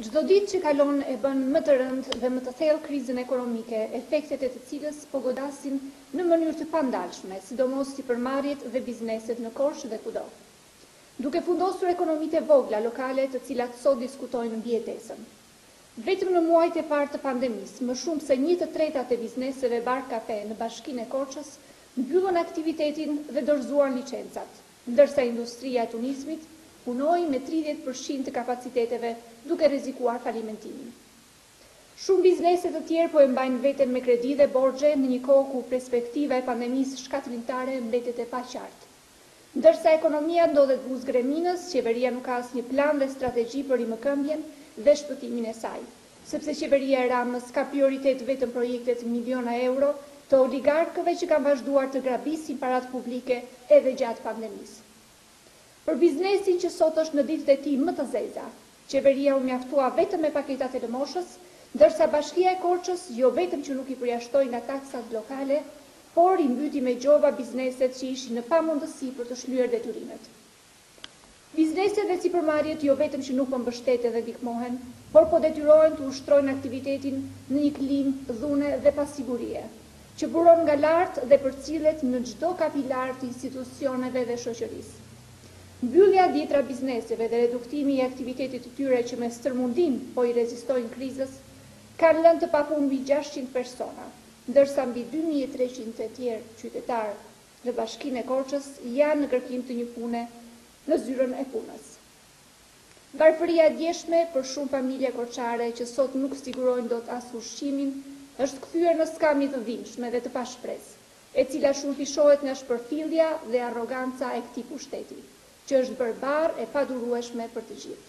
Çdo ditë që kalon e bën më të rëndë dhe më të thellë krizën ekonomike, efektet e të cilës po godasin në mënyrë të pandalshme, sidomos sipërmarrjet dhe bizneset në Korçë dhe kudo. Duke fundosur ekonomitë e vogla lokale të cilat sot diskutojnë mbijetesën. Vetëm në muajt e parë të pandemisë, më shumë se një të tretat e bizneseve bar-kafe në Bashkinë e Korçës mbyllën aktivitetin dhe dorëzuan licencat. ndërsa industria e turizmit punoi me tridhjetë për qind të kapaciteteve duke rrezikuar falimentimin. Shumë biznese të tjerë po e mbajnë veten me kredi dhe borxhe në një kohë ku perspektiva e pandemisë shkatërrimtare mbetet e paqartë. Ndërsa ekonomia ndodhet buzë greminës, qeveria nuk ka asnjë plan dhe strategji për rimëkëmbjen dhe shpëtimin e saj. Sepse qeveria e Ramës ka prioritet vetëm projektet miliona euro të oligarkëve që kanë vazhduar të grabisin paratë publike edhe gjatë pandemisë. Për biznesin që sot është në ditët e tij më të zeza, qeveria u mjaftua vetëm me paketat e lëmoshës, ndërsa Bashkia e Korçës jo vetëm që nuk i përjashtoi nga taksat lokale, por i mbyti me gjoba bizneset që ishin në pamundësi për të shlyer detyrimet. Bizneset dhe sipërmarrjet jo vetëm që nuk po mbështeten dhe ndihmohen, por po detyrohen të ushtrojnë aktivitetin në një klimë dhune dhe pasigurie, që buron nga lart dhe përcillet në çdo kapilar të institucioneve dhe shoqërisë. Mbyllja e dhjetra bizneseve dhe reduktimi i aktivitetit të atyre që me stërmundim po i rezistojnë krizës, kanë lënë të papunë mbi gjashtëqind persona, ndërsa mbi dy mijë e treqind të tjerë qytetarë, në Bashkinë e Korçës janë në kërkim të një pune në zyrën e punës. Varfëria e djeshme për shumë familje korçare që sot nuk sigurojnë dot as ushqimin është kthyer në skamje të dhimbshme dhe të pashpresë, e cila shumëfishohet nga shpërfillja dhe arroganca e këtij pushteti, që është bërë barrë e padurueshme për të gjithë.